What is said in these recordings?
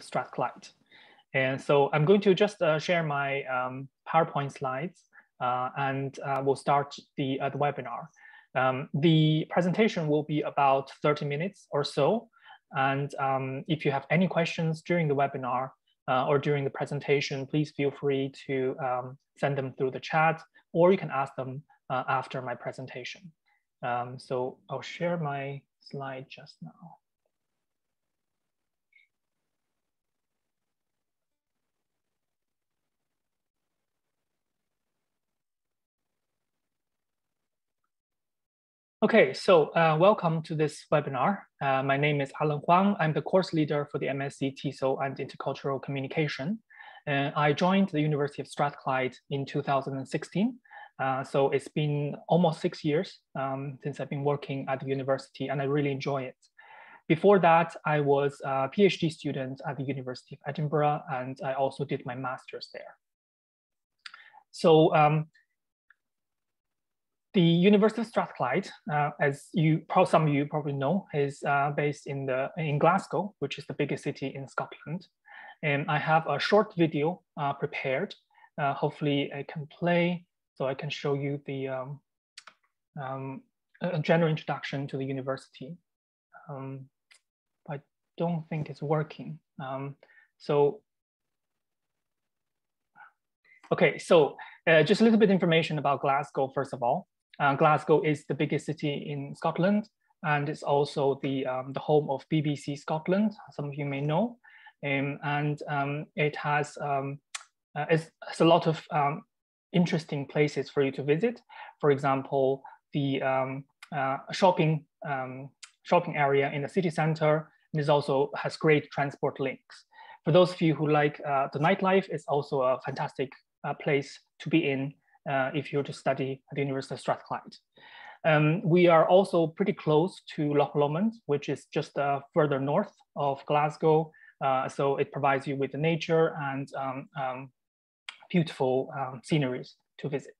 Strathclyde. And so I'm going to just uh, share my um, PowerPoint slides uh, and uh, we'll start the, uh, the webinar. Um, the presentation will be about 30 minutes or so. And um, if you have any questions during the webinar uh, or during the presentation, please feel free to um, send them through the chat or you can ask them uh, after my presentation. Um, so I'll share my slide just now. Okay, so uh, welcome to this webinar. Uh, my name is Alan Huang. I'm the course leader for the MSc TESOL and Intercultural Communication. Uh, I joined the University of Strathclyde in 2016. Uh, so it's been almost six years um, since I've been working at the university and I really enjoy it. Before that, I was a PhD student at the University of Edinburgh and I also did my master's there. So um, the University of Strathclyde, uh, as you some of you probably know, is uh, based in the in Glasgow, which is the biggest city in Scotland. And I have a short video uh, prepared. Uh, hopefully, I can play so I can show you the um, um, a general introduction to the university. Um, I don't think it's working. Um, so Okay, so uh, just a little bit information about Glasgow, first of all. Uh, Glasgow is the biggest city in Scotland, and it's also the, um, the home of BBC Scotland, some of you may know. Um, and um, it has um, uh, it's, it's, a lot of um, interesting places for you to visit. For example, the um, uh, shopping, shopping area in the city center, and it also has great transport links. For those of you who like uh, the nightlife, it's also a fantastic uh, place to be in uh, if you're to study at the University of Strathclyde. Um, we are also pretty close to Loch Lomond, which is just uh, further north of Glasgow. Uh, so it provides you with the nature and um, um, beautiful um, sceneries to visit.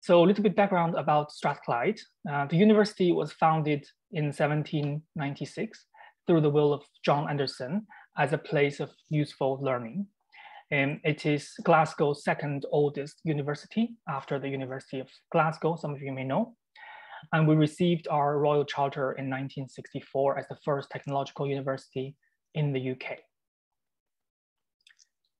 So a little bit background about Strathclyde. Uh, the university was founded in 1796 through the will of John Anderson as a place of useful learning. And it is Glasgow's second oldest university after the University of Glasgow, some of you may know. And we received our Royal Charter in 1964 as the first technological university in the UK.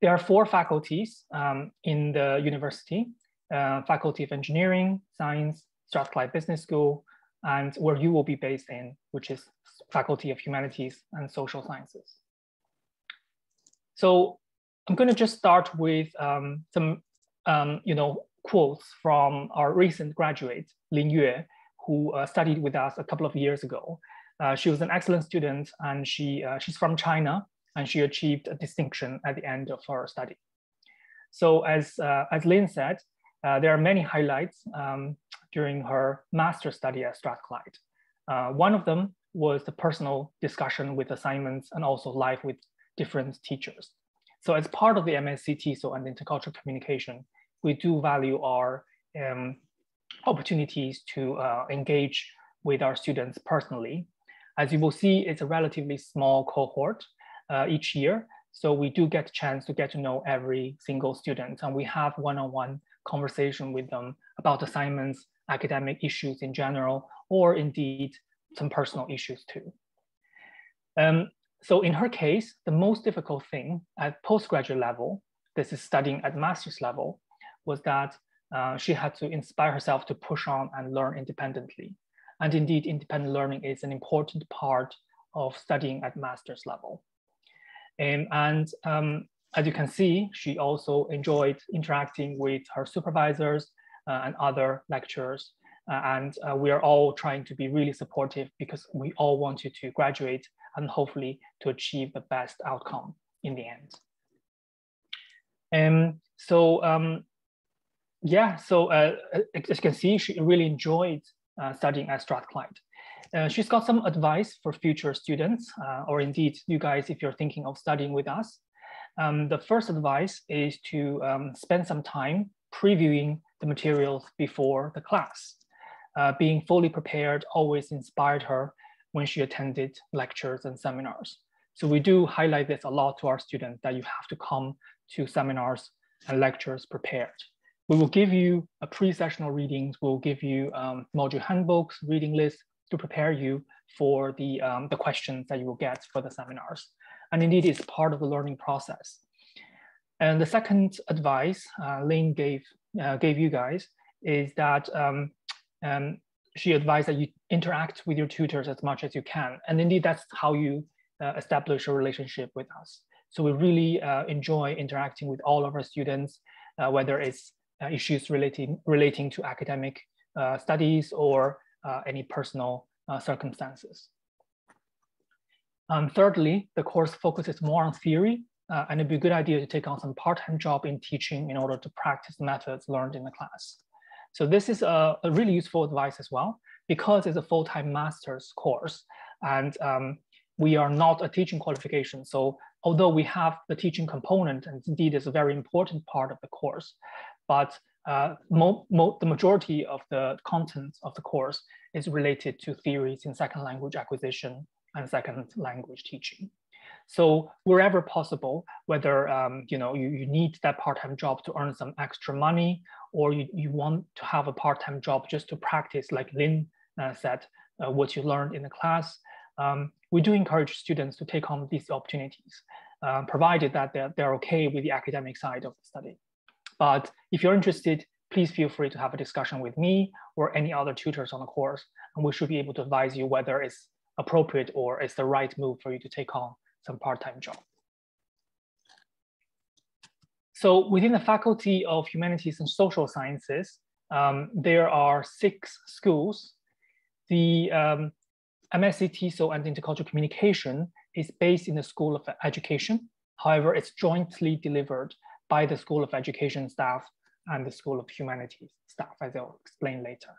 There are four faculties um, in the university, uh, Faculty of Engineering, Science, Strathclyde Business School, and where you will be based in, which is Faculty of Humanities and Social Sciences. So I'm going to just start with um, some, um, you know, quotes from our recent graduate, Lin Yue, who uh, studied with us a couple of years ago. Uh, she was an excellent student and she, uh, she's from China and she achieved a distinction at the end of her study. So as, uh, as Lin said, uh, there are many highlights um, during her master study at Strathclyde. Uh, one of them was the personal discussion with assignments and also live with different teachers. So as part of the MSc TESOL and intercultural communication, we do value our um, opportunities to uh, engage with our students personally. As you will see, it's a relatively small cohort uh, each year. So we do get a chance to get to know every single student and we have one-on-one -on -one conversation with them about assignments, academic issues in general, or indeed some personal issues too. Um, so in her case, the most difficult thing at postgraduate level, this is studying at master's level, was that uh, she had to inspire herself to push on and learn independently. And indeed, independent learning is an important part of studying at master's level. Um, and um, as you can see, she also enjoyed interacting with her supervisors uh, and other lecturers. Uh, and uh, we are all trying to be really supportive because we all want you to graduate and hopefully to achieve the best outcome in the end. And um, so, um, yeah, so uh, as you can see, she really enjoyed uh, studying at Strathclyde. Uh, she's got some advice for future students, uh, or indeed you guys, if you're thinking of studying with us. Um, the first advice is to um, spend some time previewing the materials before the class. Uh, being fully prepared always inspired her when she attended lectures and seminars. So we do highlight this a lot to our students that you have to come to seminars and lectures prepared. We will give you a pre-sessional readings. We'll give you um, module handbooks, reading lists to prepare you for the, um, the questions that you will get for the seminars. And indeed, it's part of the learning process. And the second advice uh, gave, uh, gave you guys is that um, um, she advised that you interact with your tutors as much as you can. And indeed, that's how you uh, establish a relationship with us. So we really uh, enjoy interacting with all of our students, uh, whether it's uh, issues relating, relating to academic uh, studies or uh, any personal circumstances. Um, thirdly, the course focuses more on theory, and it'd be a good idea to take on some part-time job in teaching in order to practice methods learned in the class. So this is a, a really useful advice as well, because it's a full-time master's course, and um, we are not a teaching qualification. So although we have the teaching component, and indeed is a very important part of the course, but uh, mo mo the majority of the content of the course is related to theories in second language acquisition and second language teaching. So wherever possible, whether um, you know you, you need that part-time job to earn some extra money, or you, you want to have a part-time job just to practice, like Lin uh, said, uh, what you learned in the class, um, we do encourage students to take on these opportunities, uh, provided that they're, they're okay with the academic side of the study. But if you're interested, please feel free to have a discussion with me or any other tutors on the course, and we should be able to advise you whether it's appropriate or it's the right move for you to take on some part-time job. So within the Faculty of Humanities and Social Sciences, um, there are six schools. The um, MSc TESOL and Intercultural Communication is based in the School of Education. However, it's jointly delivered by the School of Education staff and the School of Humanities staff, as I'll explain later.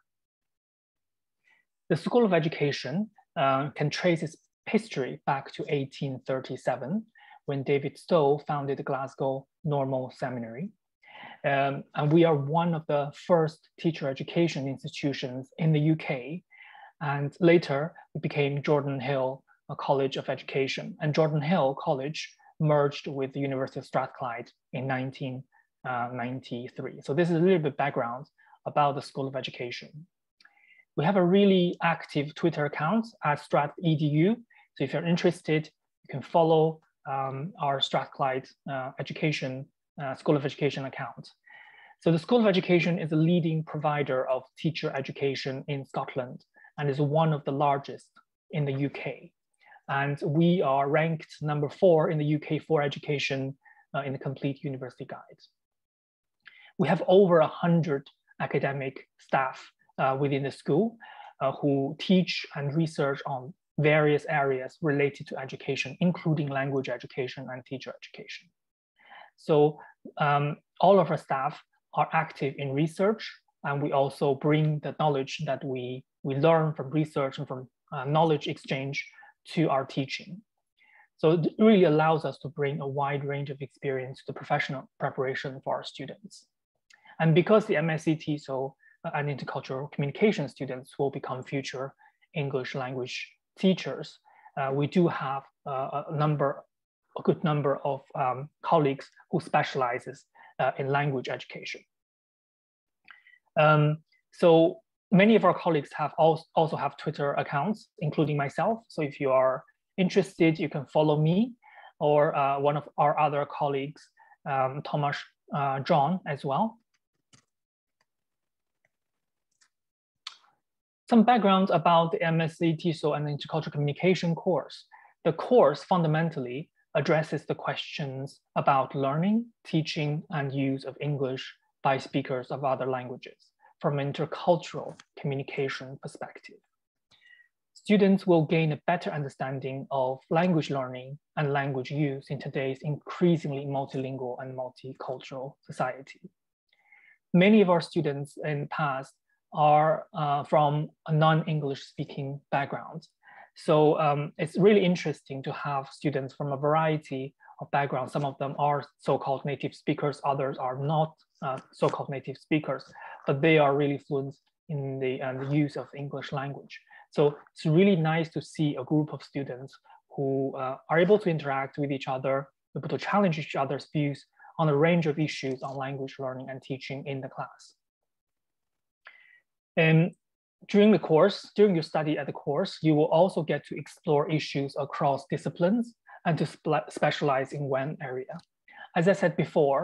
The School of Education uh, can trace its history back to 1837, when David Stow founded Glasgow Normal Seminary. Um, and we are one of the first teacher education institutions in the UK and later, it became Jordanhill College of Education. And Jordanhill College merged with the University of Strathclyde in 1993. So this is a little bit background about the School of Education. We have a really active Twitter account at StrathEDU. So if you're interested, you can follow um, our Strathclyde uh, Education, uh, School of Education account. So the School of Education is a leading provider of teacher education in Scotland and is one of the largest in the UK. And we are ranked number four in the UK for education uh, in the complete university guide. We have over 100 academic staff uh, within the school uh, who teach and research on various areas related to education, including language education and teacher education. So um, all of our staff are active in research, and we also bring the knowledge that we we learn from research and from uh, knowledge exchange to our teaching. So it really allows us to bring a wide range of experience to professional preparation for our students. And because the MSc TESOL uh, and intercultural communication students will become future English language teachers, uh, we do have uh, a number, a good number of um, colleagues who specializes uh, in language education. Um, so many of our colleagues have also have Twitter accounts, including myself. So if you are interested, you can follow me or uh, one of our other colleagues, um, Thomas uh, John as well. Some background about the MSc TESOL and Intercultural Communication course. The course fundamentally addresses the questions about learning, teaching, and use of English by speakers of other languages from an intercultural communication perspective. Students will gain a better understanding of language learning and language use in today's increasingly multilingual and multicultural society. Many of our students in the past are uh, from a non-English speaking background. So um, it's really interesting to have students from a variety of backgrounds. Some of them are so-called native speakers, others are not uh, so-called native speakers, but they are really fluent in the, uh, the use of English language. So it's really nice to see a group of students who uh, are able to interact with each other, able to challenge each other's views on a range of issues on language learning and teaching in the class. And during the course, during your study at the course, you will also get to explore issues across disciplines and to specialize in one area. As I said before,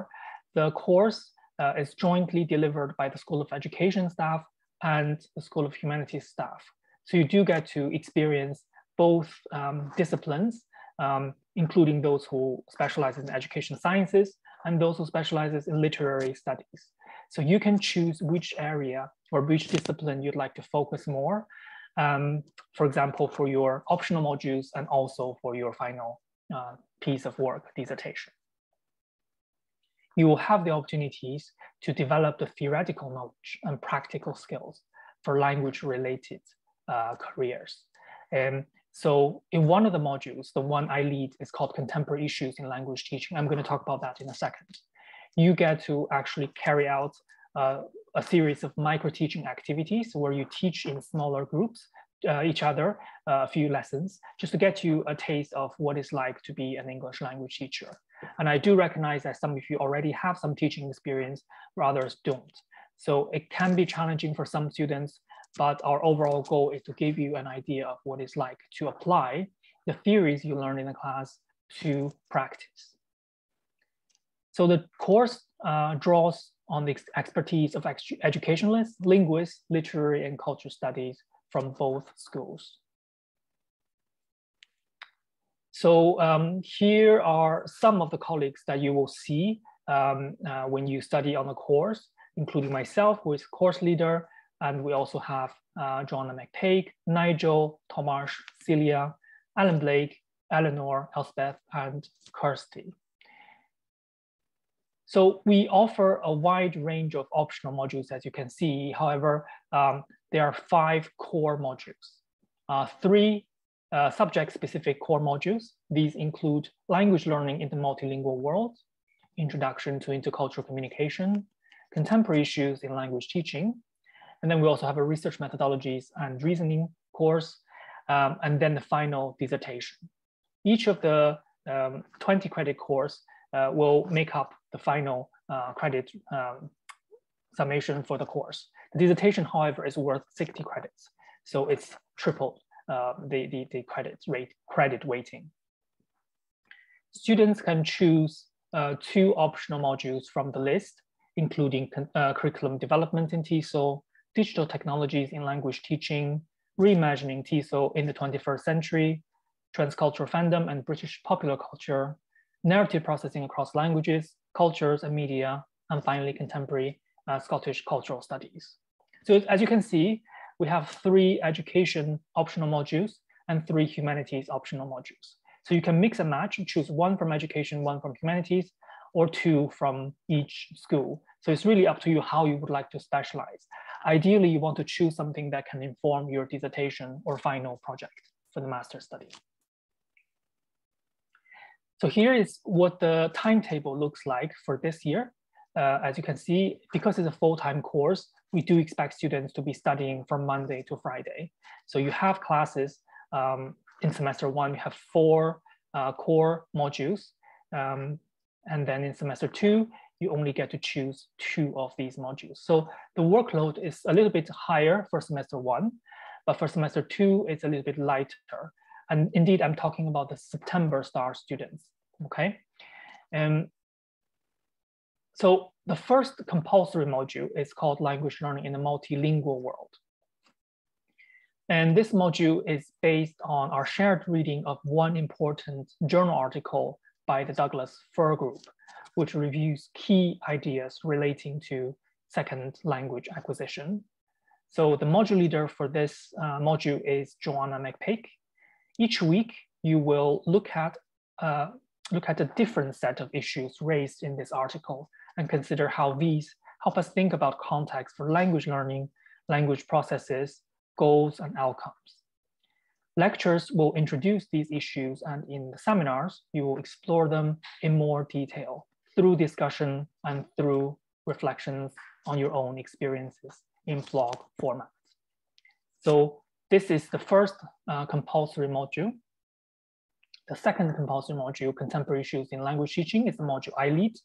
the course uh, is jointly delivered by the School of Education staff and the School of Humanities staff. So you do get to experience both um, disciplines, um, including those who specialize in education sciences and those who specializes in literary studies. So you can choose which area or which discipline you'd like to focus more. Um, for example, for your optional modules and also for your final uh, piece of work, dissertation. You will have the opportunities to develop the theoretical knowledge and practical skills for language related uh, careers. And so in one of the modules, the one I lead is called Contemporary Issues in Language Teaching. I'm going to talk about that in a second. You get to actually carry out uh, a series of micro teaching activities where you teach in smaller groups uh, each other uh, a few lessons just to get you a taste of what it's like to be an English language teacher. And I do recognize that some of you already have some teaching experience, others don't. So it can be challenging for some students but our overall goal is to give you an idea of what it's like to apply the theories you learn in the class to practice. So the course uh, draws on the expertise of educationalists, linguists, literary and cultural studies from both schools. So um, here are some of the colleagues that you will see um, uh, when you study on the course, including myself, who is course leader, and we also have uh, Joanna McPake, Nigel, Tomasz, Celia, Alan Blake, Eleanor, Elspeth, and Kirsty. So we offer a wide range of optional modules, as you can see. However, um, there are five core modules, uh, three uh, subject-specific core modules. These include language learning in the multilingual world, introduction to intercultural communication, contemporary issues in language teaching, and then we also have a research methodologies and reasoning course, um, and then the final dissertation. Each of the um, 20 credit course uh, will make up the final uh, credit um, summation for the course. The dissertation, however, is worth 60 credits. So it's tripled uh, the, the, the credit rate, credit weighting. Students can choose uh, two optional modules from the list, including uh, curriculum development in TESOL, digital technologies in language teaching, reimagining TESOL in the 21st century, transcultural fandom and British popular culture, narrative processing across languages, cultures and media, and finally contemporary uh, Scottish cultural studies. So as you can see, we have three education optional modules and three humanities optional modules. So you can mix and match, choose one from education, one from humanities, or two from each school. So it's really up to you how you would like to specialize. Ideally, you want to choose something that can inform your dissertation or final project for the master study. So here is what the timetable looks like for this year. Uh, as you can see, because it's a full-time course, we do expect students to be studying from Monday to Friday. So you have classes um, in semester one, you have four uh, core modules. Um, and then in semester two, you only get to choose two of these modules. So the workload is a little bit higher for semester one, but for semester two, it's a little bit lighter. And indeed, I'm talking about the September star students, okay? And so the first compulsory module is called language learning in a multilingual world. And this module is based on our shared reading of one important journal article by the Douglas Fir Group, which reviews key ideas relating to second language acquisition. So the module leader for this uh, module is Joanna McPake. Each week, you will look at, uh, look at a different set of issues raised in this article and consider how these help us think about context for language learning, language processes, goals, and outcomes. Lectures will introduce these issues and in the seminars, you will explore them in more detail through discussion and through reflections on your own experiences in blog format. So this is the first uh, compulsory module. The second compulsory module, Contemporary Issues in Language Teaching, is the module I lead.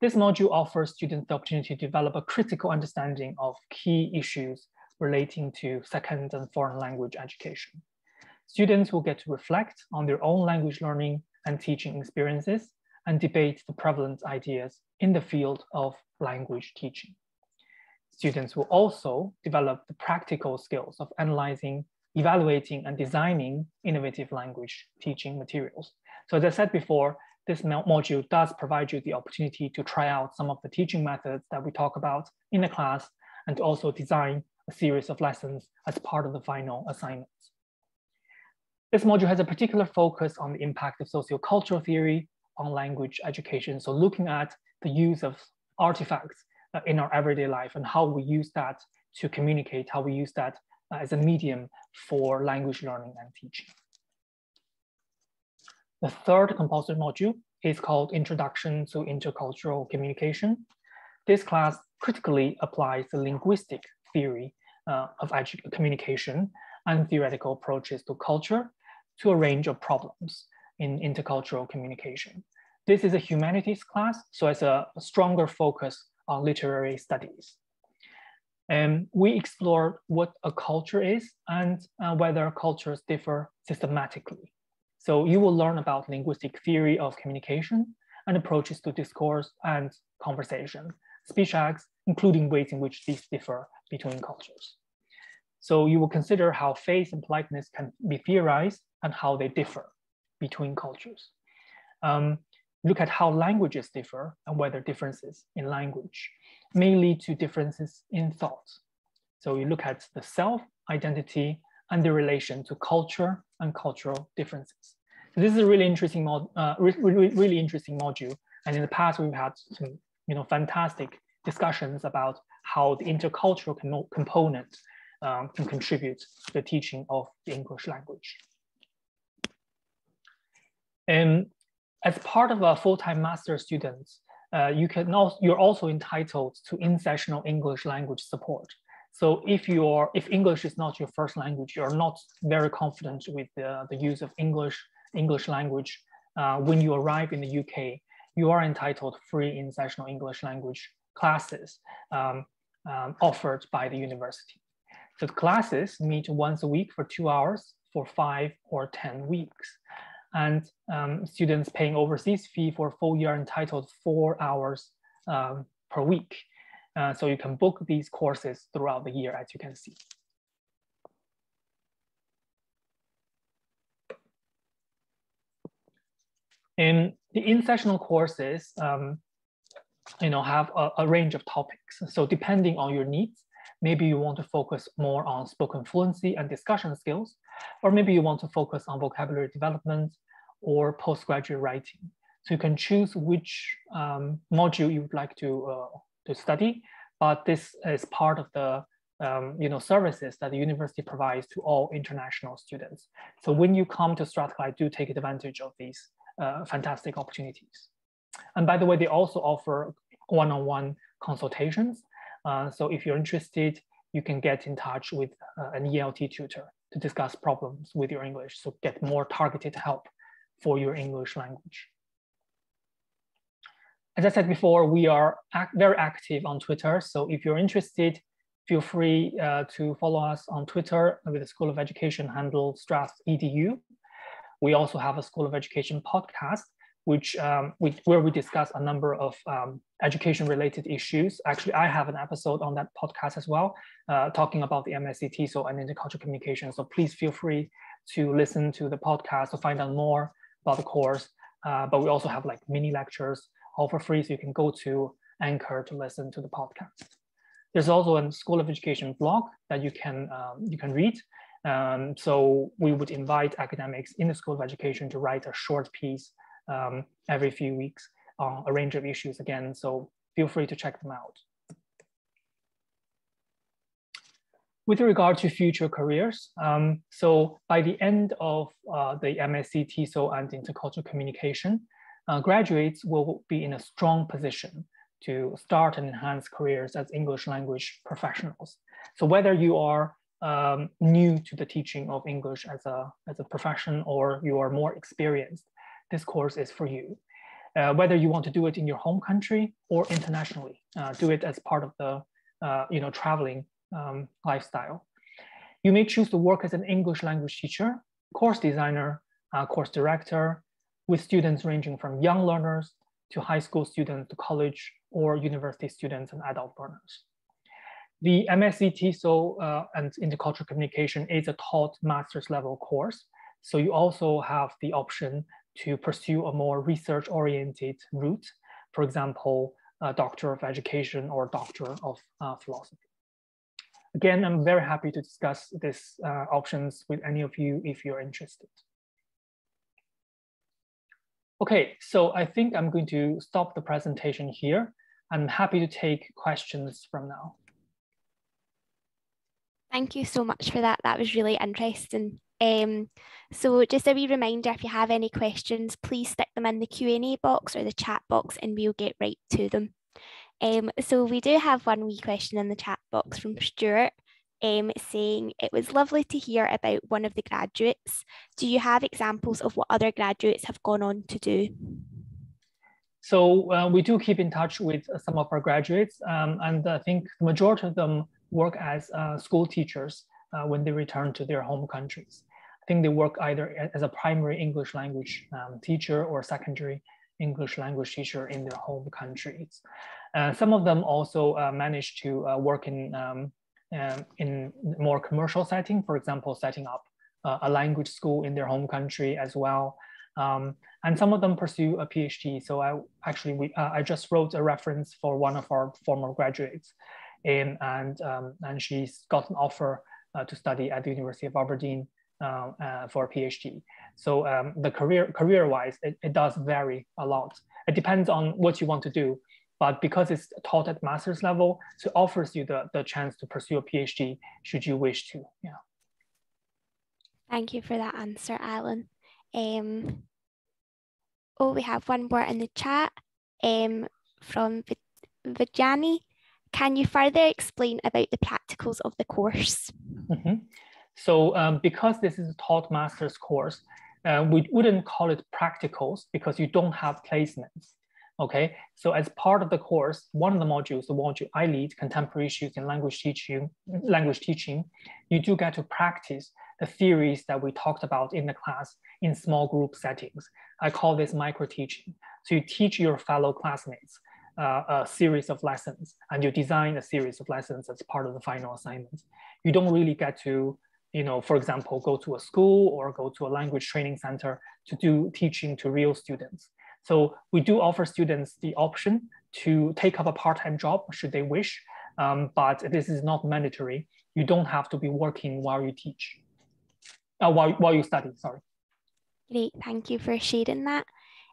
This module offers students the opportunity to develop a critical understanding of key issues relating to second and foreign language education. Students will get to reflect on their own language learning and teaching experiences and debate the prevalent ideas in the field of language teaching. Students will also develop the practical skills of analyzing, evaluating, and designing innovative language teaching materials. So as I said before, this module does provide you the opportunity to try out some of the teaching methods that we talk about in the class and to also design a series of lessons as part of the final assignments. This module has a particular focus on the impact of sociocultural theory on language education. So looking at the use of artifacts in our everyday life and how we use that to communicate, how we use that uh, as a medium for language learning and teaching. The third compulsory module is called Introduction to Intercultural Communication. This class critically applies the linguistic theory uh, of communication and theoretical approaches to culture to a range of problems in intercultural communication. This is a humanities class, so it's a stronger focus on literary studies. And we explore what a culture is and uh, whether cultures differ systematically. So you will learn about linguistic theory of communication and approaches to discourse and conversation, speech acts, including ways in which these differ between cultures. So you will consider how faith and politeness can be theorized and how they differ between cultures. Um, look at how languages differ and whether differences in language may lead to differences in thought. So you look at the self, identity, and the relation to culture and cultural differences. So this is a really interesting mod, uh, really, really interesting module. And in the past, we've had some, you know, fantastic discussions about how the intercultural component um, can contribute to the teaching of the English language. And as part of a full-time master student, uh, you can also, you're also entitled to in-sessional English language support. So if you're if English is not your first language, you're not very confident with the, the use of English English language uh, when you arrive in the UK, you are entitled free in-sessional English language classes um, um, offered by the university. So the classes meet once a week for two hours for five or 10 weeks. And um, students paying overseas fee for full year entitled four hours um, per week. Uh, so you can book these courses throughout the year, as you can see. In the in-sessional courses, um, you know, have a, a, range of topics. So depending on your needs, maybe you want to focus more on spoken fluency and discussion skills, or maybe you want to focus on vocabulary development or postgraduate writing. So you can choose which um, module you would like to, uh, to study, but this is part of the um, you know, services that the university provides to all international students. So when you come to Strathclyde, do take advantage of these uh, fantastic opportunities. And by the way, they also offer one-on-one -on -one consultations. Uh, so if you're interested, you can get in touch with uh, an ELT tutor to discuss problems with your English. So get more targeted help for your English language. As I said before, we are very active on Twitter. So if you're interested, feel free uh, to follow us on Twitter with the School of Education handle strath.edu. We also have a School of Education podcast, which, um, where we discuss a number of um, education-related issues. Actually, I have an episode on that podcast as well, uh, talking about the MSc so and intercultural communication. So please feel free to listen to the podcast to find out more about the course. Uh, but we also have like mini lectures all for free, so you can go to Anchor to listen to the podcast. There's also a School of Education blog that you can um, you can read um, so we would invite academics in the School of Education to write a short piece um, every few weeks on a range of issues again. So feel free to check them out. With regard to future careers, um, so by the end of uh, the MSc TESOL and intercultural communication, uh, graduates will be in a strong position to start and enhance careers as English language professionals. So whether you are um, new to the teaching of English as a, as a profession or you are more experienced, this course is for you. Uh, whether you want to do it in your home country or internationally, uh, do it as part of the uh, you know, traveling um, lifestyle. You may choose to work as an English language teacher, course designer, uh, course director, with students ranging from young learners to high school students to college or university students and adult learners. The MSc TESOL uh, and Intercultural Communication is a taught master's level course. So you also have the option to pursue a more research oriented route. For example, a Doctor of Education or Doctor of uh, Philosophy. Again, I'm very happy to discuss these uh, options with any of you if you're interested. Okay, so I think I'm going to stop the presentation here. I'm happy to take questions from now. Thank you so much for that. That was really interesting. Um, so just a wee reminder, if you have any questions, please stick them in the Q&A box or the chat box and we'll get right to them. Um, so we do have one wee question in the chat box from Stuart um, saying it was lovely to hear about one of the graduates. Do you have examples of what other graduates have gone on to do? So uh, we do keep in touch with some of our graduates, um, and I think the majority of them work as uh, school teachers uh, when they return to their home countries. I think they work either as a primary English language um, teacher or secondary English language teacher in their home countries. Uh, some of them also uh, manage to uh, work in um, um, in more commercial setting, for example, setting up a language school in their home country as well. Um, and some of them pursue a PhD. So I actually, we, I just wrote a reference for one of our former graduates in, and, um, and she's got an offer uh, to study at the University of Aberdeen uh, uh, for a PhD. So um, the career, career-wise, it, it does vary a lot. It depends on what you want to do. But because it's taught at master's level, so it offers you the, the chance to pursue a PhD should you wish to. Yeah. Thank you for that answer, Alan. Um, oh, we have one more in the chat um, from Vijani. Can you further explain about the practicals of the course? Mm -hmm. So um, because this is a taught master's course, uh, we wouldn't call it practicals because you don't have placements. Okay, so as part of the course, one of the modules, the module I lead, contemporary issues in language teaching, language teaching, you do get to practice the theories that we talked about in the class in small group settings. I call this micro teaching. So you teach your fellow classmates uh, a series of lessons and you design a series of lessons as part of the final assignment. You don't really get to, you know, for example, go to a school or go to a language training center to do teaching to real students. So we do offer students the option to take up a part-time job should they wish, um, but this is not mandatory. You don't have to be working while you teach, uh, while, while you study, sorry. Great, thank you for sharing that.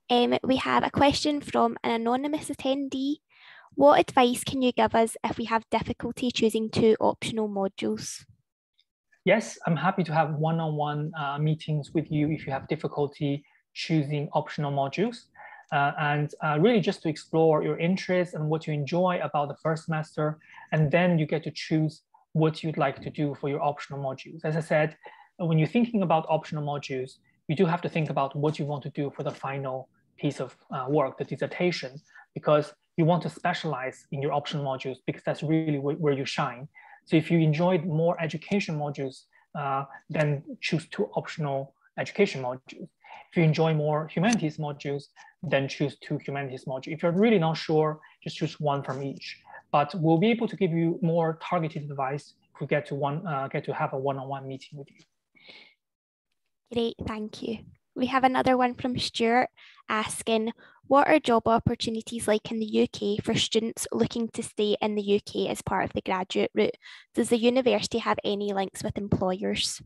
Um, we have a question from an anonymous attendee. What advice can you give us if we have difficulty choosing two optional modules? Yes, I'm happy to have one-on-one -on -one, uh, meetings with you if you have difficulty choosing optional modules uh, and uh, really just to explore your interests and what you enjoy about the first semester. And then you get to choose what you'd like to do for your optional modules. As I said, when you're thinking about optional modules, you do have to think about what you want to do for the final piece of uh, work, the dissertation, because you want to specialize in your optional modules because that's really where you shine. So if you enjoyed more education modules, uh, then choose two optional education modules. If you enjoy more humanities modules, then choose two humanities modules. If you're really not sure, just choose one from each. But we'll be able to give you more targeted advice if we get to one uh, get to have a one-on-one -on -one meeting with you. Great, thank you. We have another one from Stuart asking, what are job opportunities like in the UK for students looking to stay in the UK as part of the graduate route? Does the university have any links with employers?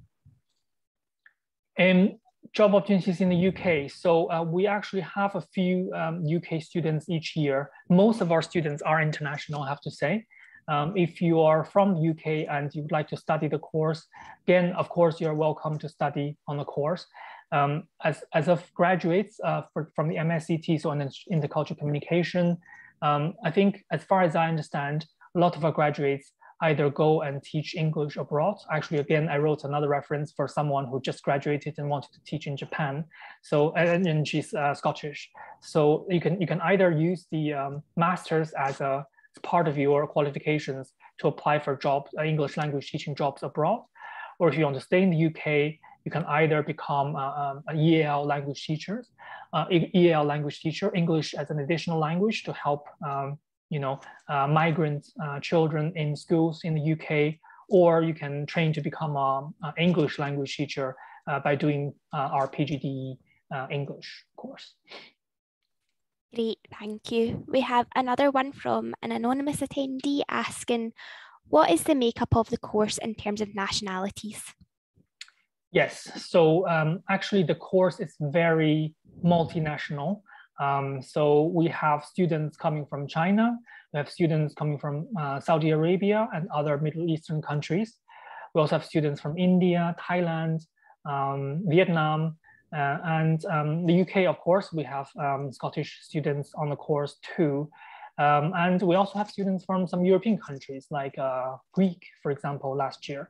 Um, job opportunities in the UK. So uh, we actually have a few um, UK students each year. Most of our students are international, I have to say. Um, if you are from the UK and you would like to study the course, again, of course, you're welcome to study on the course. Um, as, as of graduates uh, for, from the MSc TESOL in, the cultural communication, um, I think as far as I understand, a lot of our graduates either go and teach English abroad. Actually, again, I wrote another reference for someone who just graduated and wanted to teach in Japan. So, and, and she's uh, Scottish. So you can you can either use the um, masters as a part of your qualifications to apply for jobs, uh, English language teaching jobs abroad, or if you want to stay in the UK, you can either become uh, um, an EAL language teacher, uh, language teacher, English as an additional language to help um, you know, uh, migrant uh, children in schools in the UK, or you can train to become an English language teacher uh, by doing uh, our PGDE English course. Great, thank you. We have another one from an anonymous attendee asking, what is the makeup of the course in terms of nationalities? Yes, so um, actually the course is very multinational. Um, so we have students coming from China, we have students coming from uh, Saudi Arabia and other Middle Eastern countries. We also have students from India, Thailand, um, Vietnam, uh, and um, the UK, of course, we have um, Scottish students on the course too. Um, and we also have students from some European countries like uh, Greek, for example, last year.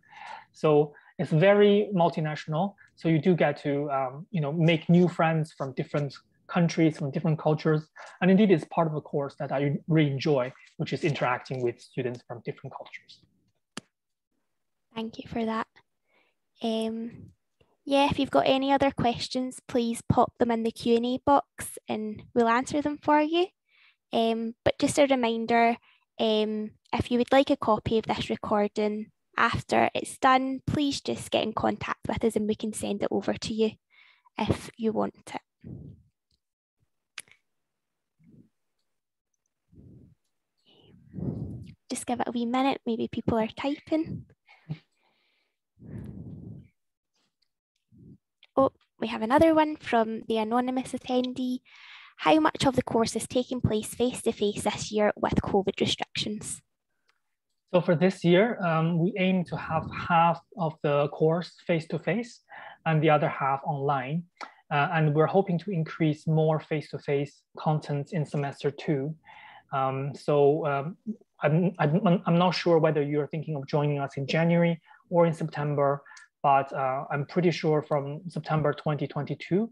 So it's very multinational. So you do get to, um, you know, make new friends from different countries, from different cultures. And indeed, it's part of the course that I really enjoy, which is interacting with students from different cultures. Thank you for that. Um, yeah, if you've got any other questions, please pop them in the Q&A box and we'll answer them for you. Um, but just a reminder, um, if you would like a copy of this recording after it's done, please just get in contact with us and we can send it over to you if you want it. Just give it a wee minute, maybe people are typing. Oh, we have another one from the anonymous attendee. How much of the course is taking place face-to-face -face this year with COVID restrictions? So for this year, um, we aim to have half of the course face-to-face -face and the other half online. Uh, and we're hoping to increase more face-to-face -face content in semester two. Um, so um, I'm, I'm, I'm, not sure whether you're thinking of joining us in January or in September, but uh, I'm pretty sure from September 2022,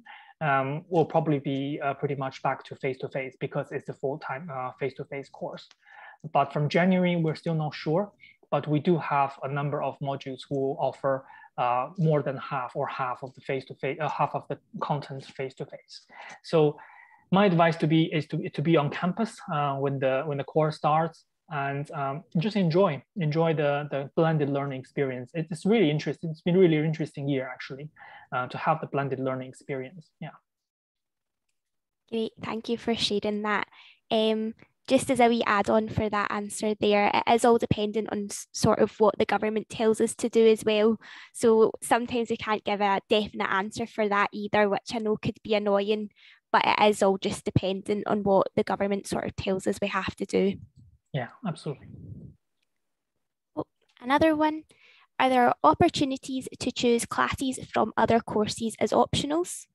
um, we'll probably be uh, pretty much back to face-to-face -face because it's a full-time uh, face-to-face course. But from January, we're still not sure, but we do have a number of modules who will offer uh, more than half or half of the face-to-face, -face, uh, half of the content face-to-face. So my advice to be is to, to be on campus uh, when the when the course starts and um, just enjoy enjoy the the blended learning experience. It's really interesting. It's been really interesting year actually uh, to have the blended learning experience. Yeah. Great, thank you for sharing that. Um, just as a wee add on for that answer there, it is all dependent on sort of what the government tells us to do as well. So sometimes we can't give a definite answer for that either, which I know could be annoying, but it is all just dependent on what the government sort of tells us we have to do. Yeah, absolutely. Oh, another one. Are there opportunities to choose classes from other courses as optionals?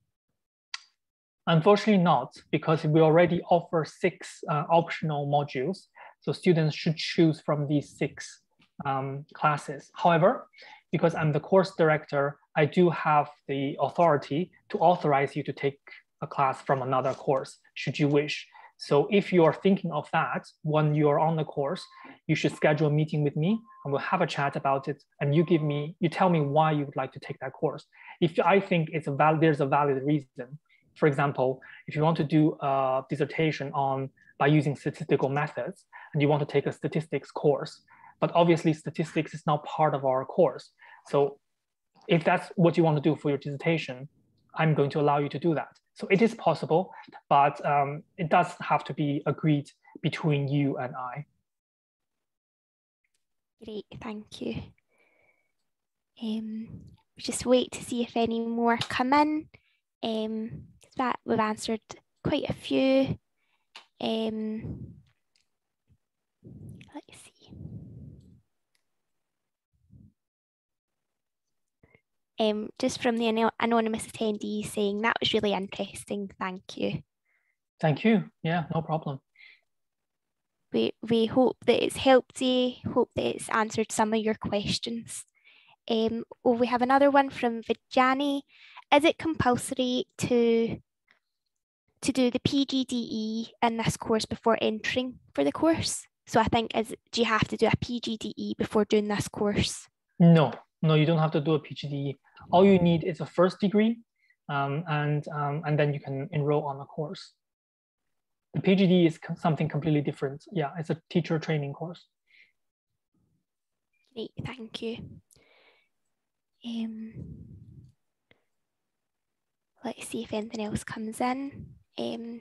Unfortunately not, because we already offer six uh, optional modules. So students should choose from these six um, classes. However, because I'm the course director, I do have the authority to authorize you to take a class from another course, should you wish. So if you are thinking of that when you are on the course, you should schedule a meeting with me and we'll have a chat about it. And you give me, you tell me why you would like to take that course. If I think it's a valid, there's a valid reason. For example, if you want to do a dissertation on by using statistical methods and you want to take a statistics course, but obviously statistics is not part of our course. So if that's what you want to do for your dissertation, I'm going to allow you to do that. So it is possible, but um, it does have to be agreed between you and I. Great, thank you. Um, just wait to see if any more come in. Um, that we've answered quite a few. Um, let's see. um, just from the anonymous attendee saying that was really interesting. Thank you. Thank you. Yeah, no problem. we, we hope that it's helped you, hope that it's answered some of your questions. Um, oh, we have another one from Vijani. Is it compulsory to to do the PGDE in this course before entering for the course? So I think is do you have to do a PGDE before doing this course? No, no, you don't have to do a PGDE. All you need is a first degree, um, and um, and then you can enroll on the course. The PGD is something completely different. Yeah, it's a teacher training course. Great, thank you. Um, let's see if anything else comes in. Um,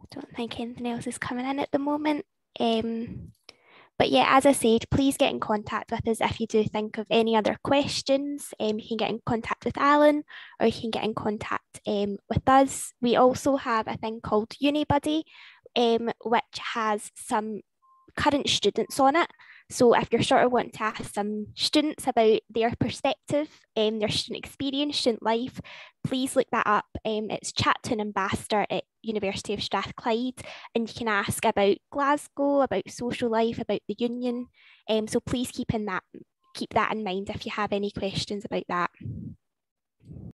I don't think anything else is coming in at the moment. Um, but yeah, as I said, please get in contact with us if you do think of any other questions. Um, you can get in contact with Alan or you can get in contact um, with us. We also have a thing called UniBuddy, um, which has some current students on it. So if you're sort of wanting to ask some students about their perspective, um, their student experience, student life, please look that up. Um, it's Chat to an Ambassador at University of Strathclyde, and you can ask about Glasgow, about social life, about the union. Um, so please keep in that keep that in mind if you have any questions about that.